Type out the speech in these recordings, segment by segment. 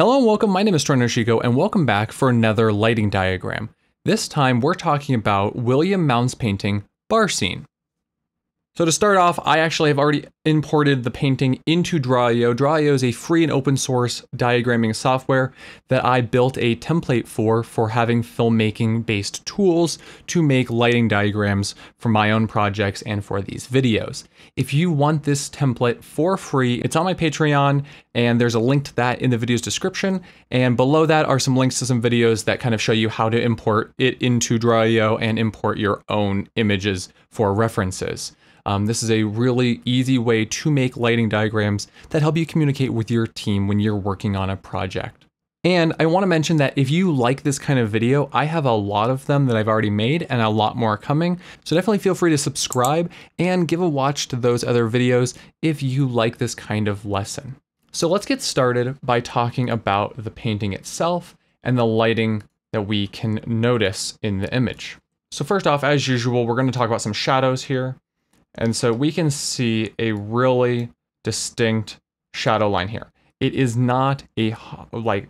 Hello and welcome, my name is Troy Hoshiko, and welcome back for another lighting diagram. This time we're talking about William Mount's painting, Bar Scene. So to start off, I actually have already imported the painting into Draw.io. Draw.io is a free and open source diagramming software that I built a template for for having filmmaking based tools to make lighting diagrams for my own projects and for these videos. If you want this template for free, it's on my Patreon and there's a link to that in the video's description. And below that are some links to some videos that kind of show you how to import it into Draw.io and import your own images for references. Um, this is a really easy way to make lighting diagrams that help you communicate with your team when you're working on a project. And I want to mention that if you like this kind of video, I have a lot of them that I've already made and a lot more coming. So definitely feel free to subscribe and give a watch to those other videos if you like this kind of lesson. So let's get started by talking about the painting itself and the lighting that we can notice in the image. So first off, as usual, we're going to talk about some shadows here. And so we can see a really distinct shadow line here. It is not a like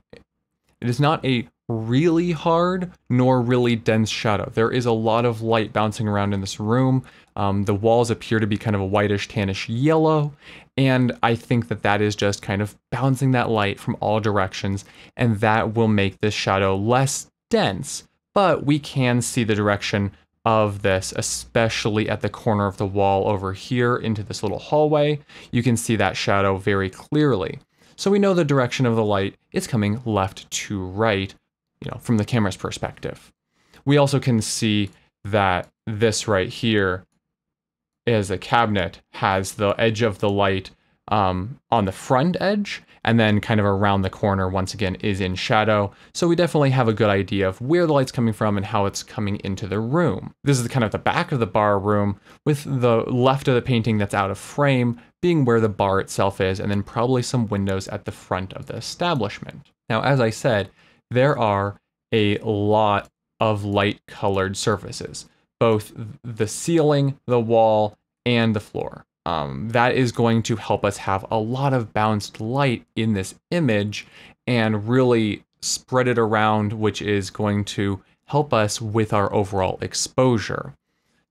it is not a really hard nor really dense shadow. There is a lot of light bouncing around in this room. Um, the walls appear to be kind of a whitish tannish yellow. And I think that that is just kind of bouncing that light from all directions. And that will make this shadow less dense, but we can see the direction of this, especially at the corner of the wall over here into this little hallway. You can see that shadow very clearly. So we know the direction of the light is coming left to right, you know, from the camera's perspective. We also can see that this right here is a cabinet has the edge of the light um, on the front edge and then kind of around the corner once again is in shadow. So we definitely have a good idea of where the light's coming from and how it's coming into the room. This is kind of the back of the bar room with the left of the painting that's out of frame being where the bar itself is and then probably some windows at the front of the establishment. Now, as I said, there are a lot of light colored surfaces, both the ceiling, the wall, and the floor um, that is going to help us have a lot of bounced light in this image and really spread it around, which is going to help us with our overall exposure.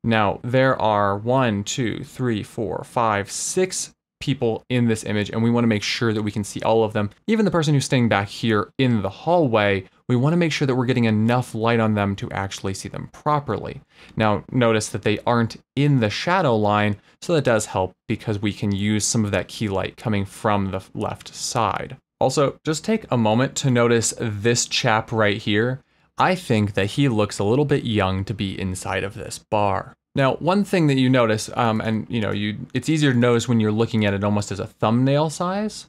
Now, there are one, two, three, four, five, six people in this image, and we want to make sure that we can see all of them. Even the person who's staying back here in the hallway, we want to make sure that we're getting enough light on them to actually see them properly. Now, notice that they aren't in the shadow line, so that does help because we can use some of that key light coming from the left side. Also, just take a moment to notice this chap right here. I think that he looks a little bit young to be inside of this bar. Now, one thing that you notice, um, and you know, you it's easier to notice when you're looking at it almost as a thumbnail size,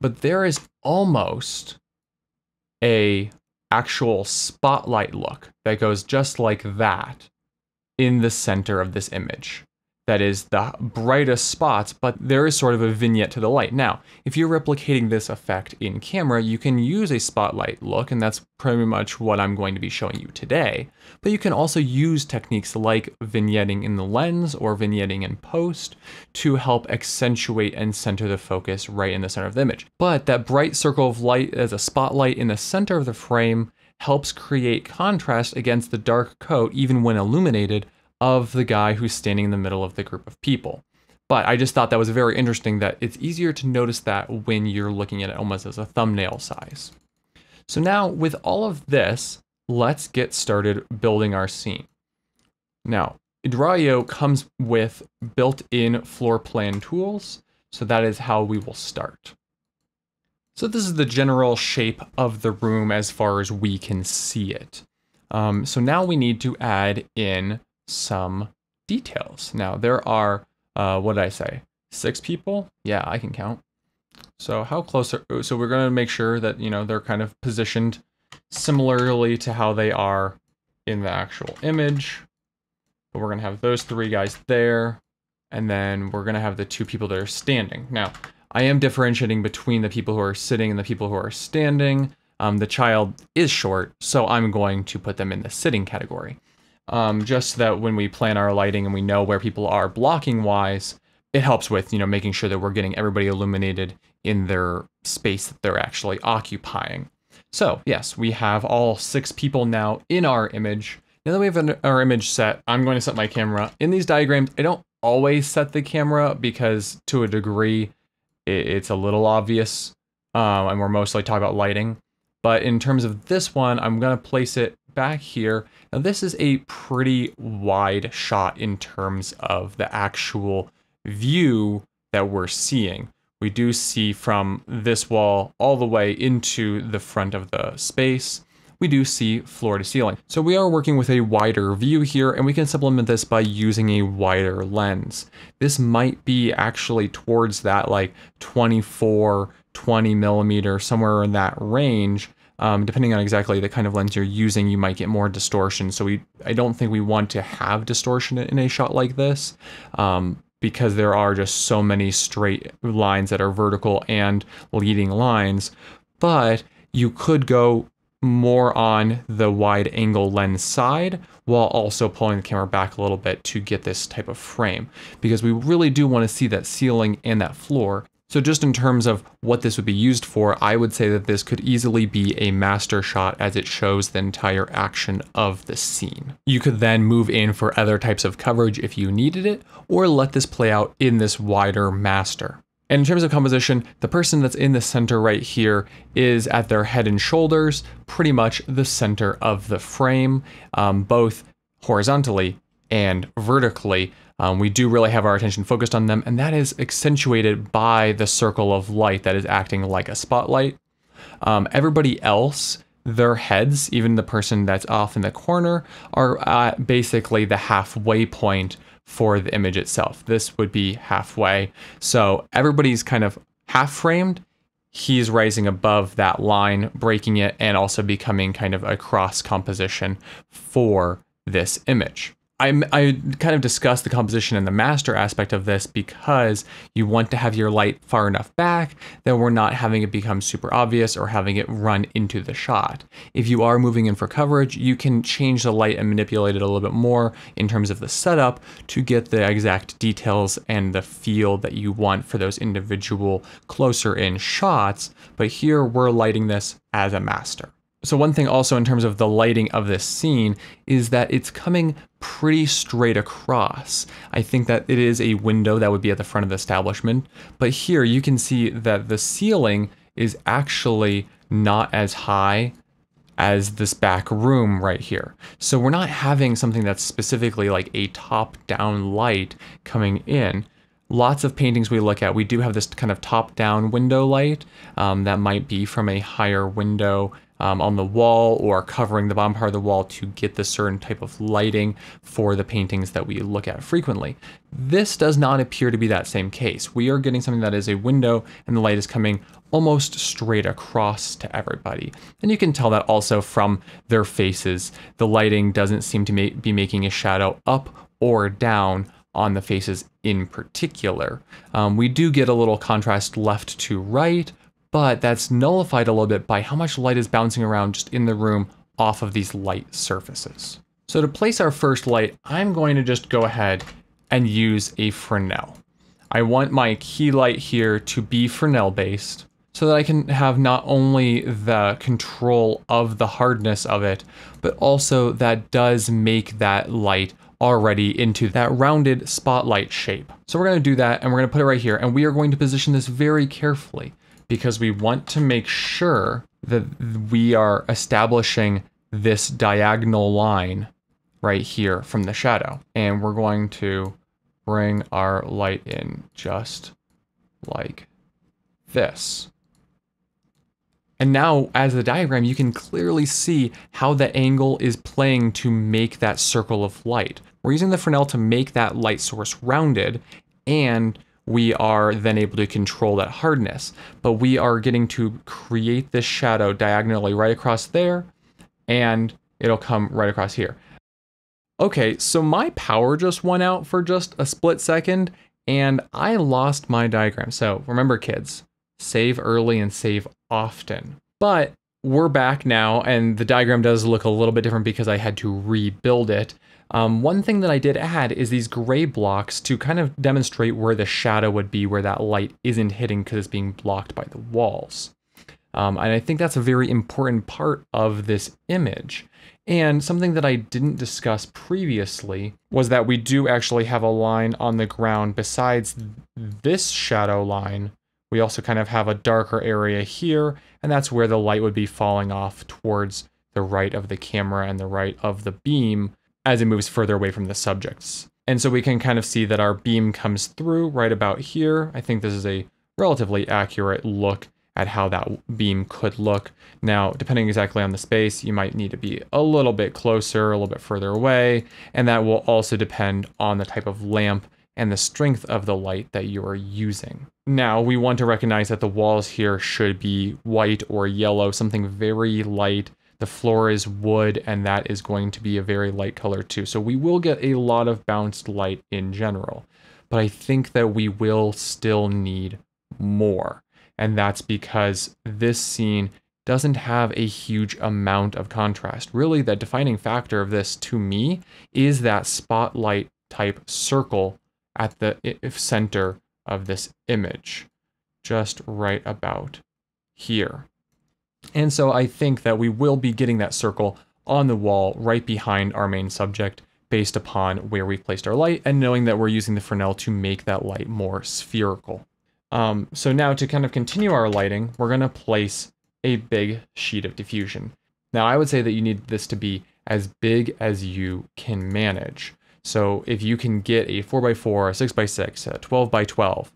but there is almost a actual spotlight look that goes just like that in the center of this image that is the brightest spots, but there is sort of a vignette to the light. Now, if you're replicating this effect in camera, you can use a spotlight look, and that's pretty much what I'm going to be showing you today. But you can also use techniques like vignetting in the lens or vignetting in post to help accentuate and center the focus right in the center of the image. But that bright circle of light as a spotlight in the center of the frame helps create contrast against the dark coat even when illuminated of the guy who's standing in the middle of the group of people. But I just thought that was very interesting that it's easier to notice that when you're looking at it almost as a thumbnail size. So now with all of this, let's get started building our scene. Now, Draw.io comes with built-in floor plan tools, so that is how we will start. So this is the general shape of the room as far as we can see it. Um, so now we need to add in some details. Now, there are, uh, what did I say? Six people? Yeah, I can count. So how close are, so we're going to make sure that, you know, they're kind of positioned similarly to how they are in the actual image. But we're going to have those three guys there. And then we're going to have the two people that are standing. Now, I am differentiating between the people who are sitting and the people who are standing. Um, the child is short, so I'm going to put them in the sitting category um, just so that when we plan our lighting and we know where people are blocking wise, it helps with you know making sure that we're getting everybody illuminated in their space that they're actually occupying. So yes, we have all six people now in our image. Now that we have an, our image set, I'm going to set my camera. In these diagrams, I don't always set the camera because to a degree, it, it's a little obvious. Um, and we're mostly talking about lighting. But in terms of this one, I'm going to place it back here. Now this is a pretty wide shot in terms of the actual view that we're seeing. We do see from this wall all the way into the front of the space we do see floor to ceiling. So we are working with a wider view here and we can supplement this by using a wider lens. This might be actually towards that like 24, 20 millimeter, somewhere in that range. Um, depending on exactly the kind of lens you're using, you might get more distortion. So we, I don't think we want to have distortion in a shot like this. Um, because there are just so many straight lines that are vertical and leading lines. But you could go more on the wide angle lens side while also pulling the camera back a little bit to get this type of frame because we really do want to see that ceiling and that floor. So just in terms of what this would be used for, I would say that this could easily be a master shot as it shows the entire action of the scene. You could then move in for other types of coverage if you needed it, or let this play out in this wider master. And in terms of composition, the person that's in the center right here is at their head and shoulders, pretty much the center of the frame, um, both horizontally and vertically. Um, we do really have our attention focused on them, and that is accentuated by the circle of light that is acting like a spotlight. Um, everybody else, their heads, even the person that's off in the corner, are basically the halfway point for the image itself. This would be halfway. So everybody's kind of half framed. He's rising above that line, breaking it, and also becoming kind of a cross composition for this image. I, I kind of discussed the composition and the master aspect of this because you want to have your light far enough back that we're not having it become super obvious or having it run into the shot. If you are moving in for coverage, you can change the light and manipulate it a little bit more in terms of the setup to get the exact details and the feel that you want for those individual closer in shots. But here we're lighting this as a master. So one thing also in terms of the lighting of this scene is that it's coming pretty straight across. I think that it is a window that would be at the front of the establishment, but here you can see that the ceiling is actually not as high as this back room right here. So we're not having something that's specifically like a top-down light coming in. Lots of paintings we look at, we do have this kind of top-down window light um, that might be from a higher window um, on the wall or covering the bottom part of the wall to get the certain type of lighting for the paintings that we look at frequently. This does not appear to be that same case. We are getting something that is a window and the light is coming almost straight across to everybody. And you can tell that also from their faces. The lighting doesn't seem to be making a shadow up or down on the faces in particular. Um, we do get a little contrast left to right, but that's nullified a little bit by how much light is bouncing around just in the room off of these light surfaces. So to place our first light, I'm going to just go ahead and use a Fresnel. I want my key light here to be Fresnel based so that I can have not only the control of the hardness of it, but also that does make that light already into that rounded spotlight shape. So we're gonna do that and we're gonna put it right here and we are going to position this very carefully because we want to make sure that we are establishing this diagonal line right here from the shadow. And we're going to bring our light in just like this. And now as the diagram, you can clearly see how the angle is playing to make that circle of light. We're using the Fresnel to make that light source rounded and we are then able to control that hardness. But we are getting to create this shadow diagonally right across there, and it'll come right across here. Okay, so my power just went out for just a split second, and I lost my diagram. So remember kids, save early and save often. But we're back now, and the diagram does look a little bit different because I had to rebuild it. Um, one thing that I did add is these gray blocks to kind of demonstrate where the shadow would be where that light isn't hitting because it's being blocked by the walls. Um, and I think that's a very important part of this image. And something that I didn't discuss previously was that we do actually have a line on the ground besides this shadow line. We also kind of have a darker area here, and that's where the light would be falling off towards the right of the camera and the right of the beam as it moves further away from the subjects. And so we can kind of see that our beam comes through right about here. I think this is a relatively accurate look at how that beam could look. Now, depending exactly on the space, you might need to be a little bit closer, a little bit further away, and that will also depend on the type of lamp and the strength of the light that you are using. Now, we want to recognize that the walls here should be white or yellow, something very light. The floor is wood, and that is going to be a very light color too. So we will get a lot of bounced light in general, but I think that we will still need more and that's because this scene doesn't have a huge amount of contrast. Really, the defining factor of this to me is that spotlight type circle at the center of this image, just right about here. And so I think that we will be getting that circle on the wall right behind our main subject based upon where we've placed our light and knowing that we're using the Fresnel to make that light more spherical. Um, so now to kind of continue our lighting, we're going to place a big sheet of diffusion. Now I would say that you need this to be as big as you can manage. So if you can get a 4x4, a 6x6, a 12x12,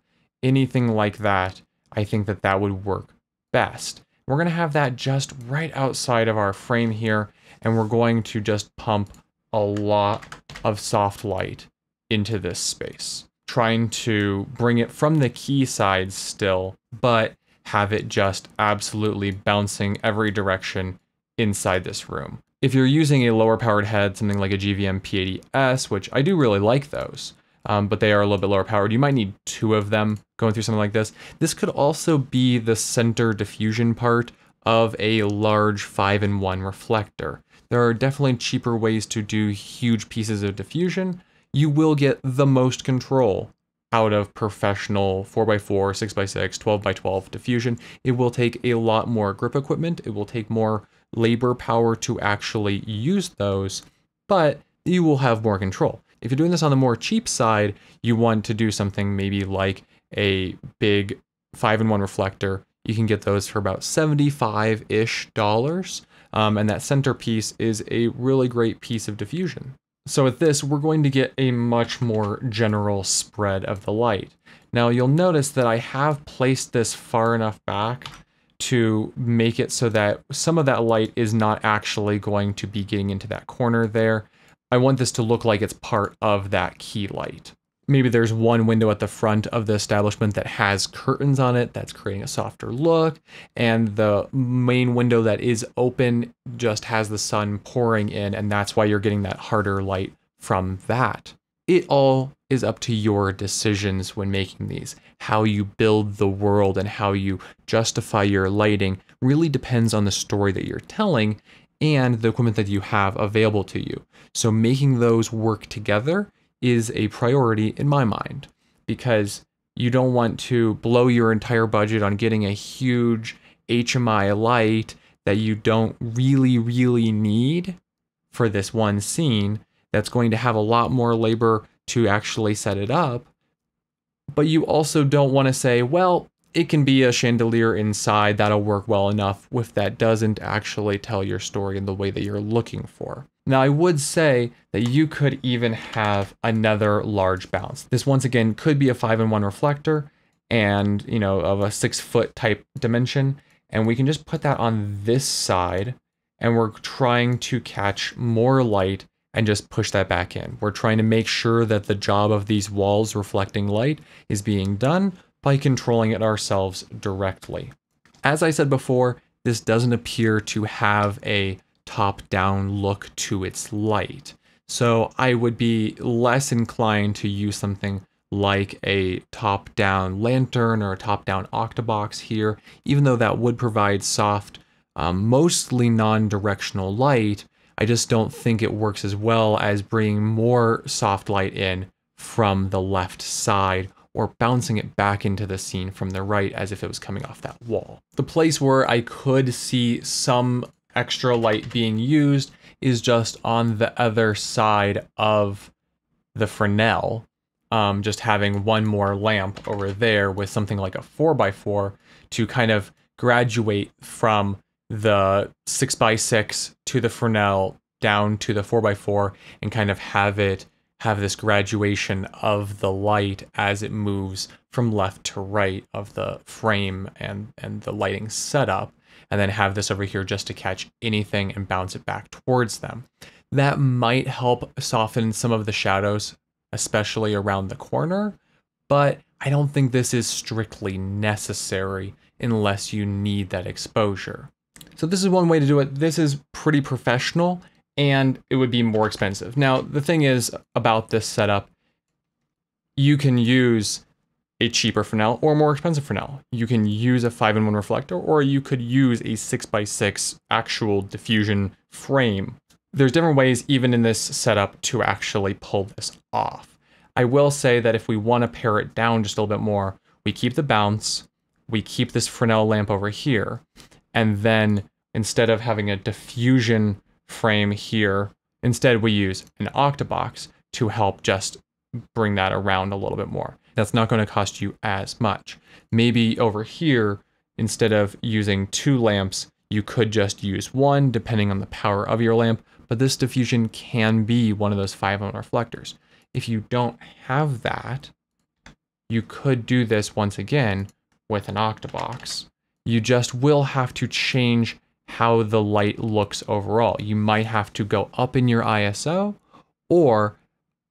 anything like that, I think that that would work best. We're going to have that just right outside of our frame here, and we're going to just pump a lot of soft light into this space trying to bring it from the key side still, but have it just absolutely bouncing every direction inside this room. If you're using a lower powered head, something like a GVM P80S, which I do really like those, um, but they are a little bit lower powered, you might need two of them going through something like this. This could also be the center diffusion part of a large 5-in-1 reflector. There are definitely cheaper ways to do huge pieces of diffusion, you will get the most control out of professional 4x4, 6x6, 12x12 diffusion. It will take a lot more grip equipment. It will take more labor power to actually use those, but you will have more control. If you're doing this on the more cheap side, you want to do something maybe like a big 5-in-1 reflector. You can get those for about 75-ish dollars. Um, and that centerpiece is a really great piece of diffusion. So with this, we're going to get a much more general spread of the light. Now you'll notice that I have placed this far enough back to make it so that some of that light is not actually going to be getting into that corner there. I want this to look like it's part of that key light. Maybe there's one window at the front of the establishment that has curtains on it that's creating a softer look and the main window that is open just has the sun pouring in and that's why you're getting that harder light from that. It all is up to your decisions when making these. How you build the world and how you justify your lighting really depends on the story that you're telling and the equipment that you have available to you so making those work together is a priority in my mind because you don't want to blow your entire budget on getting a huge HMI light that you don't really, really need for this one scene that's going to have a lot more labor to actually set it up. But you also don't want to say, well, it can be a chandelier inside that'll work well enough if that doesn't actually tell your story in the way that you're looking for. Now, I would say that you could even have another large bounce. This once again could be a 5-in-1 reflector and, you know, of a 6 foot type dimension. And we can just put that on this side and we're trying to catch more light and just push that back in. We're trying to make sure that the job of these walls reflecting light is being done by controlling it ourselves directly. As I said before, this doesn't appear to have a top-down look to its light. So I would be less inclined to use something like a top-down lantern or a top-down octabox here, even though that would provide soft, um, mostly non-directional light, I just don't think it works as well as bringing more soft light in from the left side or bouncing it back into the scene from the right as if it was coming off that wall. The place where I could see some extra light being used is just on the other side of the Fresnel. Um, just having one more lamp over there with something like a 4x4 to kind of graduate from the 6x6 to the Fresnel down to the 4x4 and kind of have it have this graduation of the light as it moves from left to right of the frame and, and the lighting setup, and then have this over here just to catch anything and bounce it back towards them. That might help soften some of the shadows, especially around the corner, but I don't think this is strictly necessary unless you need that exposure. So this is one way to do it. This is pretty professional and it would be more expensive. Now, the thing is about this setup, you can use a cheaper Fresnel or more expensive Fresnel. You can use a 5 in 1 reflector or you could use a 6x6 actual diffusion frame. There's different ways even in this setup to actually pull this off. I will say that if we want to pare it down just a little bit more, we keep the bounce, we keep this Fresnel lamp over here, and then instead of having a diffusion frame here. Instead, we use an Octabox to help just bring that around a little bit more. That's not going to cost you as much. Maybe over here, instead of using two lamps, you could just use one depending on the power of your lamp, but this diffusion can be one of those 5-in-1 reflectors. If you don't have that, you could do this once again with an Octabox. You just will have to change how the light looks overall. You might have to go up in your ISO or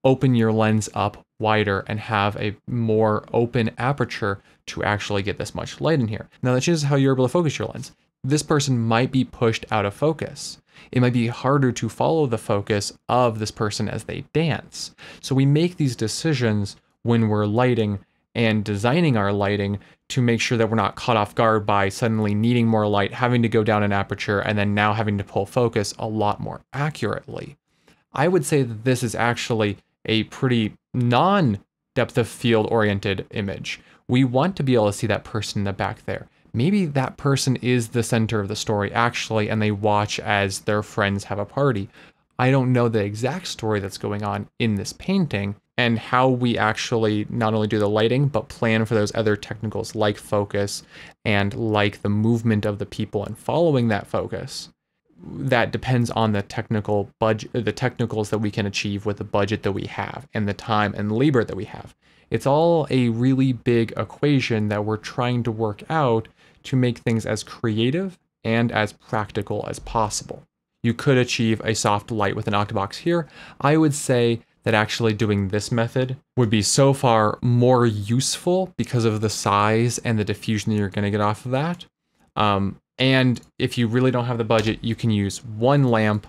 open your lens up wider and have a more open aperture to actually get this much light in here. Now that changes how you're able to focus your lens. This person might be pushed out of focus. It might be harder to follow the focus of this person as they dance. So we make these decisions when we're lighting and designing our lighting to make sure that we're not caught off guard by suddenly needing more light, having to go down an aperture, and then now having to pull focus a lot more accurately. I would say that this is actually a pretty non depth of field oriented image. We want to be able to see that person in the back there. Maybe that person is the center of the story actually, and they watch as their friends have a party. I don't know the exact story that's going on in this painting, and how we actually not only do the lighting, but plan for those other technicals like focus and like the movement of the people and following that focus. That depends on the technical budget, the technicals that we can achieve with the budget that we have and the time and labor that we have. It's all a really big equation that we're trying to work out to make things as creative and as practical as possible. You could achieve a soft light with an octabox here. I would say that actually doing this method would be so far more useful because of the size and the diffusion that you're going to get off of that. Um, and if you really don't have the budget, you can use one lamp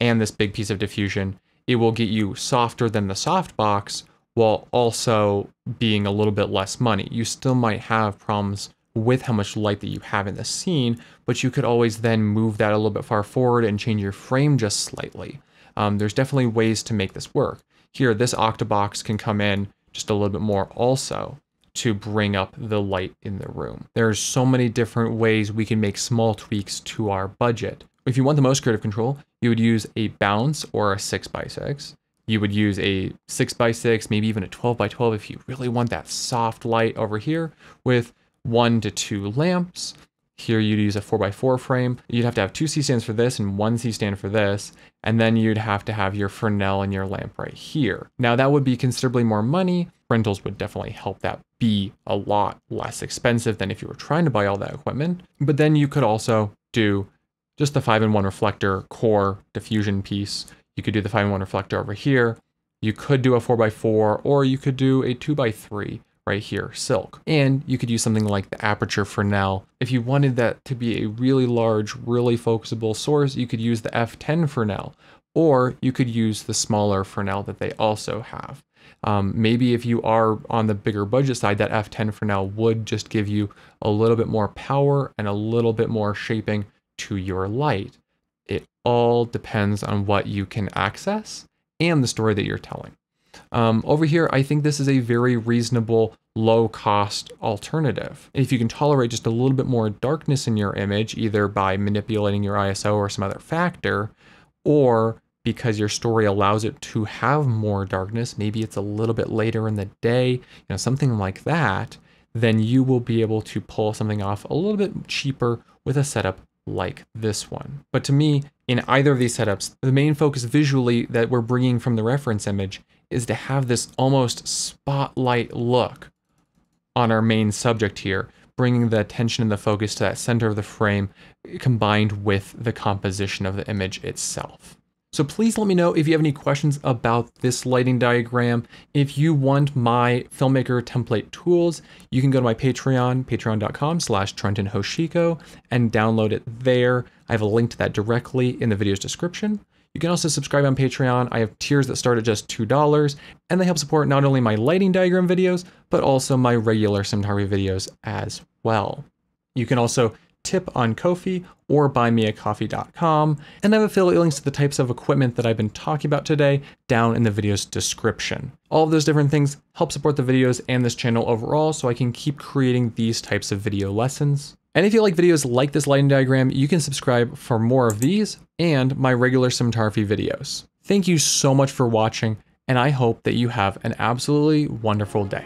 and this big piece of diffusion. It will get you softer than the softbox while also being a little bit less money. You still might have problems with how much light that you have in the scene, but you could always then move that a little bit far forward and change your frame just slightly. Um, there's definitely ways to make this work. Here, this octabox can come in just a little bit more also to bring up the light in the room. There's so many different ways we can make small tweaks to our budget. If you want the most creative control, you would use a bounce or a 6x6. You would use a 6x6, maybe even a 12x12 if you really want that soft light over here with one to two lamps. Here you'd use a 4x4 frame. You'd have to have two C-stands for this and one C-stand for this. And then you'd have to have your Fresnel and your lamp right here. Now that would be considerably more money. Rentals would definitely help that be a lot less expensive than if you were trying to buy all that equipment. But then you could also do just the 5-in-1 reflector core diffusion piece. You could do the 5-in-1 reflector over here. You could do a 4x4 or you could do a 2x3 right here, silk. And you could use something like the Aputure Fresnel. If you wanted that to be a really large, really focusable source, you could use the F10 Fresnel, or you could use the smaller Fresnel that they also have. Um, maybe if you are on the bigger budget side, that F10 Fresnel would just give you a little bit more power and a little bit more shaping to your light. It all depends on what you can access and the story that you're telling. Um, over here, I think this is a very reasonable, low cost alternative. If you can tolerate just a little bit more darkness in your image, either by manipulating your ISO or some other factor, or because your story allows it to have more darkness, maybe it's a little bit later in the day, you know, something like that, then you will be able to pull something off a little bit cheaper with a setup like this one. But to me, in either of these setups, the main focus visually that we're bringing from the reference image is to have this almost spotlight look on our main subject here, bringing the attention and the focus to that center of the frame combined with the composition of the image itself. So please let me know if you have any questions about this lighting diagram. If you want my filmmaker template tools, you can go to my Patreon, patreon.com slash Trenton Hoshiko and download it there. I have a link to that directly in the video's description. You can also subscribe on Patreon. I have tiers that start at just $2 and they help support not only my lighting diagram videos, but also my regular cinematography videos as well. You can also tip on Ko-fi or buymeacoffee.com, and I have affiliate links to the types of equipment that I've been talking about today down in the video's description. All of those different things help support the videos and this channel overall so I can keep creating these types of video lessons. And if you like videos like this lighting diagram, you can subscribe for more of these and my regular cinematography videos. Thank you so much for watching, and I hope that you have an absolutely wonderful day.